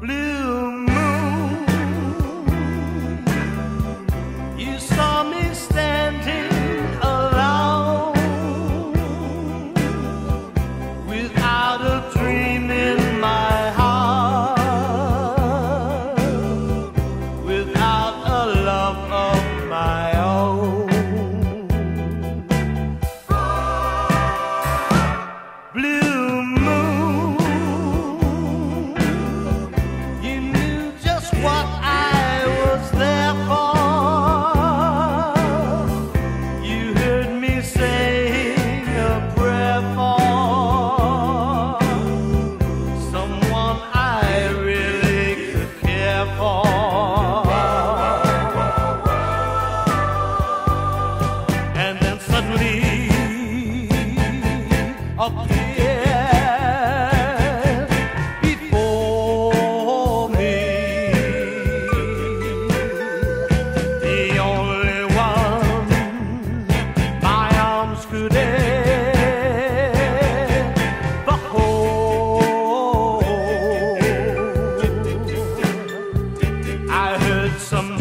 blue before me. The only one my arms could. I heard some.